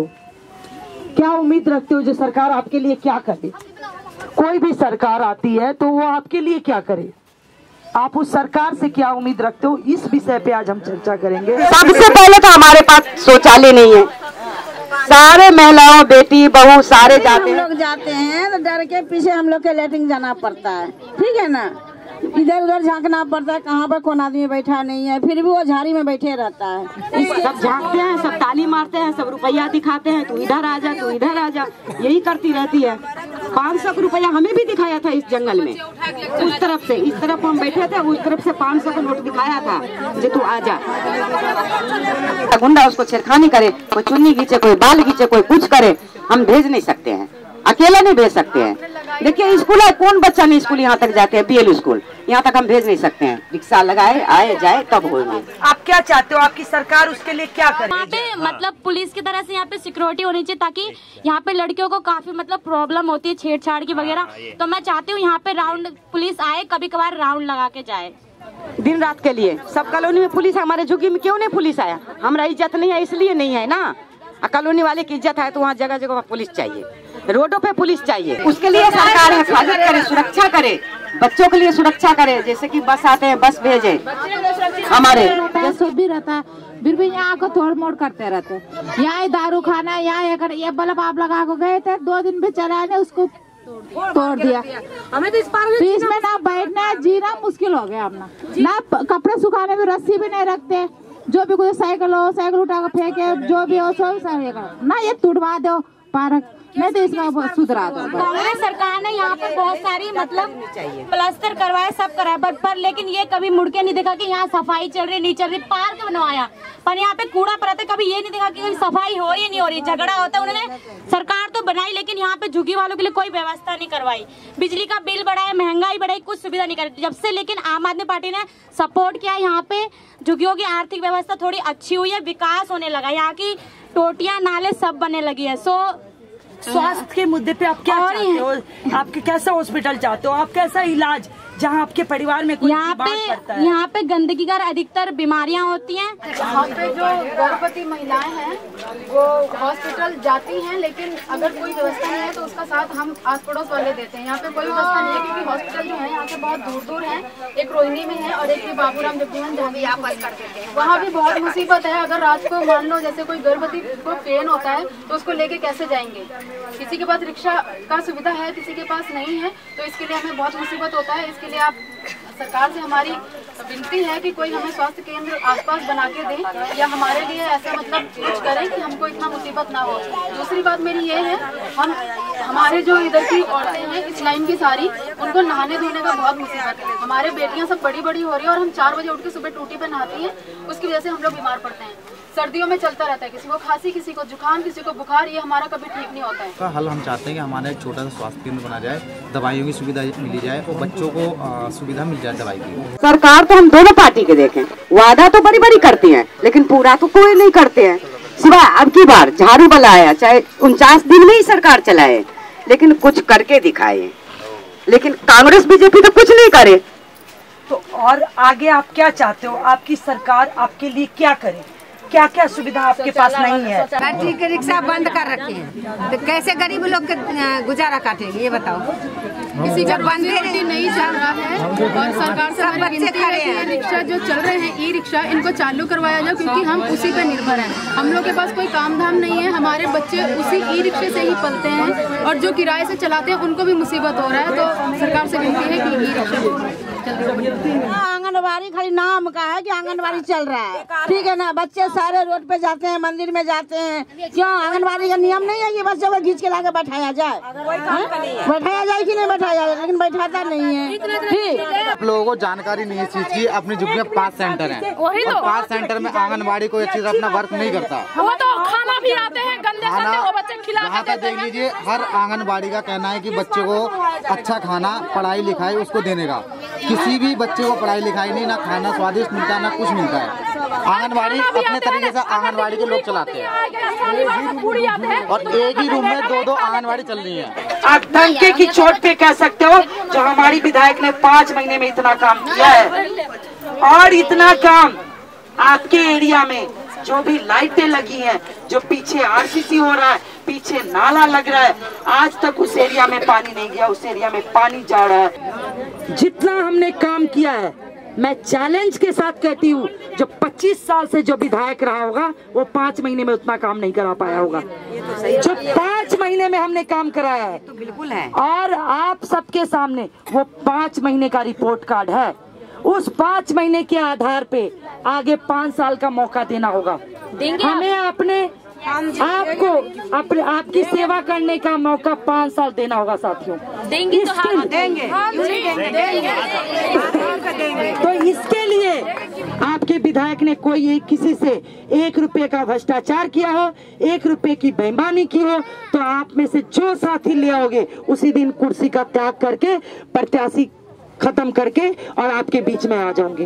क्या उम्मीद रखते हो जो सरकार आपके लिए क्या करे? कोई भी सरकार आती है तो वो आपके लिए क्या करे? आप उस सरकार से क्या उम्मीद रखते हो? इस विषय पे आज हम चर्चा करेंगे। सबसे पहले तो हमारे पास शौचालय नहीं है। सारे महिलाओं बेटी बहू सारे जाते हम हैं। लोग जाते हैं तो डर के पीछे हम लोग के लेटिंग जाना पड़ता है। ठीक है ना? इधर उधर झांकना पड़ता है, कहाँ पर कौन आदमी बैठा नहीं है, फिर भी वो झाड़ी में बैठे रहता है। सब झांकते हैं, सब ताली मारते हैं, सब रुपया दिखाते हैं, तू इधर आ जा, तू इधर आ जा। यही करती रहती है। पाँच सौ रुपया हमें भी दिखाया था इस जंगल में। उस तरफ़ से, इस तरफ़ हम बैठे थे उस तरफ़ से पाँच सौ का नोट दिखाया था जो तू आ जा। गुंडा उसको छेड़खानी करे, कोई चुन्नी खींचे, कोई बाल खींचे, कोई कुछ करे, हम भेज नहीं सकते हैं। अकेला नहीं भेज सकते हैं। देखिए स्कूल है कौन बच्चा नहीं स्कूल यहाँ तक जाते हैं बीएल स्कूल। यहाँ तक हम भेज नहीं सकते हैं। रिक्शा लगाए आए जाए तब होंगे आप क्या चाहते हो? आपकी सरकार उसके लिए क्या करे? यहाँ पे मतलब पुलिस की तरह से यहाँ पे सिक्योरिटी होनी चाहिए ताकि यहाँ पे लड़कियों को काफ़ी मतलब प्रॉब्लम होती है छेड़छाड़ की वगैरह। तो मैं चाहती हूँ यहाँ पे राउंड पुलिस आए कभी कभार राउंड लगा के जाए। दिन रात के लिए। सब कॉलोनी में पुलिस है हमारे झुग्गी में क्यों नहीं पुलिस आया? हमारा इज़्ज़त नहीं है इसलिए नहीं है ना। कॉलोनी वाले की इज़्ज़त है तो वहाँ जगह जगह पुलिस चाहिए। रोडों पे पुलिस चाहिए। उसके लिए सरकार हिफाजत करे सुरक्षा करे बच्चों के लिए सुरक्षा करे जैसे कि बस आते हैं बस भेजे हमारे। सब भी रहता है फिर भी यहाँ को तोड़ मोड़ करते रहते हैं। यहाँ दारू खाना यहाँ ये कर ये बल्ब आप लगा को गए थे दो दिन पे चलाने उसको तोड़ दिया। हमें तो इस बीच में ना बैठना जीना मुश्किल हो गया अपना। ना कपड़े सुखाने में रस्सी भी नहीं रखते। जो भी कोई साइकिल हो साइकिल उठा कर फेंके जो भी हो सब सब ये ना ये तुड़वा दो पार्क। नहीं तो इसका सुधरा दो। कांग्रेस सरकार ने यहाँ पे बहुत सारी मतलब प्लास्टर करवाए सब कराया पर, पर लेकिन ये कभी मुड़ के नहीं देखा कि यहाँ सफ़ाई चल रही नहीं चल रही पार्क बनवाया। पर यहाँ पे कूड़ा पड़ा था कभी ये नहीं देखा कि सफ़ाई हो रही नहीं हो रही झगड़ा होता है उन्होंने सरकार तो बनाई लेकिन यहाँ पे झुग्गी वालों के लिए कोई व्यवस्था नहीं करवाई। बिजली का बिल बढ़ाया महँगाई बढ़ाई कुछ सुविधा नहीं करी। जब से लेकिन आम आदमी पार्टी ने सपोर्ट किया यहाँ पे झुग्गियों की आर्थिक व्यवस्था थोड़ी अच्छी हुई है विकास होने लगा यहाँ की टोटियाँ नाले सब बनने लगी है। सो स्वास्थ्य के मुद्दे पे आप क्या चाहते हो? आपके कैसा हॉस्पिटल चाहते हो? आप कैसा इलाज जहाँ आपके परिवार में कोई यहाँ पे है। यहाँ पे गंदगी का अधिकतर बीमारियाँ होती हैं। यहाँ पे जो गर्भवती महिलाएँ हैं वो हॉस्पिटल जाती हैं लेकिन अगर कोई व्यवस्था नहीं है तो उसका साथ हम आस पड़ोस वाले देते हैं। यहाँ पे कोई व्यवस्था नहीं है क्योंकि हॉस्पिटल जो है यहाँ से बहुत दूर दूर है। एक रोहिणी में है और एक भी बाबूराम जगजीवन जहाँ कर देते हैं। वहाँ भी बहुत मुसीबत है। अगर रात को मान लो जैसे कोई गर्भवती को पेन होता है तो उसको लेके कैसे जाएँगे? किसी के पास रिक्शा का सुविधा है किसी के पास नहीं है तो इसके लिए हमें बहुत मुसीबत होता है। इसके लिए आप सरकार से हमारी विनती है कि कोई हमें स्वास्थ्य केंद्र आसपास बना के दे या हमारे लिए ऐसा मतलब कुछ करे कि हमको इतना मुसीबत ना हो। दूसरी बात मेरी ये है, हम, हमारे जो इधर की औरतें हैं, इस लाइन की सारी उनको नहाने धोने का बहुत मुसीबत है। हमारे बेटियाँ सब बड़ी बड़ी हो रही है और हम चार बजे उठ के सुबह टूटी पे नहाती हैं। उसकी वजह से हम लोग बीमार पड़ते हैं। सर्दियों में चलता रहता है। किसी को खांसी किसी को जुकाम किसी को बुखार ये हमारा कभी ठीक नहीं होता है। का हल हम चाहते हैं कि हमारा एक छोटा सा स्वास्थ्य केंद्र बना जाए दवाइयों की सुविधा मिली जाए और बच्चों को सुविधा मिल जाए दवाई की। सरकार तो हम दोनों पार्टी के देखें। वादा तो बड़ी बड़ी करती है लेकिन पूरा तो कोई नहीं करते हैं। सिवाय अब की बार झाड़ू बनाया चाहे उनचास दिन में ही सरकार चलाए लेकिन कुछ करके दिखाए। लेकिन कांग्रेस बीजेपी तो कुछ नहीं करे। तो और आगे आप क्या चाहते हो? आपकी सरकार आपके लिए क्या करे? क्या क्या सुविधा आपके पास नहीं है? बैटरी के रिक्शा बंद कर रखे हैं। तो कैसे गरीब लोग गुजारा काटेंगे? ये बताओ। किसी का बंद नहीं चल रहा है। और सरकार से हमारी बच्चे विनती है खड़े कि ये हैं। रिक्शा जो चल रहे हैं ई रिक्शा इनको चालू करवाया जाए क्योंकि हम उसी पर निर्भर हैं। हम लोग के पास कोई काम धाम नहीं है हमारे बच्चे उसी ई रिक्शे से ही पलते हैं और जो किराए से चलाते हैं उनको भी मुसीबत हो रहा है तो सरकार से विनती है कि ई रिक्शा आंगनबाड़ी खाली नाम का है कि आंगनबाड़ी चल रहा है। ठीक है ना बच्चे सारे रोड पे जाते हैं मंदिर में जाते हैं। क्यों आंगनबाड़ी का नियम नहीं है कि बच्चों को घींच के लाके बैठाया जाए? हाँ? बैठाया जाए कि नहीं बैठाया जाए लेकिन बैठाता नहीं है ठीक आप लोगों को जानकारी नहीं इस चीज़ की अपनी झुग्गी में पाँच सेंटर है वही तो। और सेंटर में आंगनबाड़ी कोई अच्छी से अपना वर्क नहीं करता वो तो खाना भी आते हैं गंदे खाना गंदे वो बच्चे खिला यहाँ के तक देख लीजिए हर आंगनबाड़ी का कहना है कि बच्चे को अच्छा खाना पढ़ाई लिखाई उसको देने का किसी भी बच्चे को पढ़ाई लिखाई नहीं ना खाना स्वादिष्ट मिलता है ना कुछ मिलता है आंगनबाड़ी अपने तरीके से आंगनबाड़ी के लोग चलाते हैं हैं और एक ही रूम में दो दो आंगनबाड़ी चल रही है आप डंके की चोट पे कह सकते हो, जो हमारी विधायक ने पाँच महीने में इतना काम किया है। और इतना काम आपके एरिया में, जो भी लाइटें लगी हैं, जो पीछे आरसीसी हो रहा है, पीछे नाला लग रहा है, आज तक उस एरिया में पानी नहीं गया, उस एरिया में पानी जा रहा है। जितना हमने काम किया है मैं चैलेंज के साथ कहती हूँ जो 25 साल से जो विधायक रहा होगा वो पाँच महीने में उतना काम नहीं करा पाया होगा। जो पाँच महीने में हमने काम कराया है। तो बिल्कुल है। और आप सबके सामने वो पाँच महीने का रिपोर्ट कार्ड है। उस पाँच महीने के आधार पे आगे पाँच साल का मौका देना होगा। हमें अपने आपको अपने आपकी सेवा करने का मौका पाँच साल देना होगा साथियों। देंगे तो इसके- हम देंगे। तो इसके लिए आपके विधायक ने कोई एक किसी से एक रुपए का भ्रष्टाचार किया हो एक रुपए की बेईमानी की हो तो आप में से जो साथी ले आओगे उसी दिन कुर्सी का त्याग करके प्रत्याशी खत्म करके और आपके बीच में आ जाऊँगी।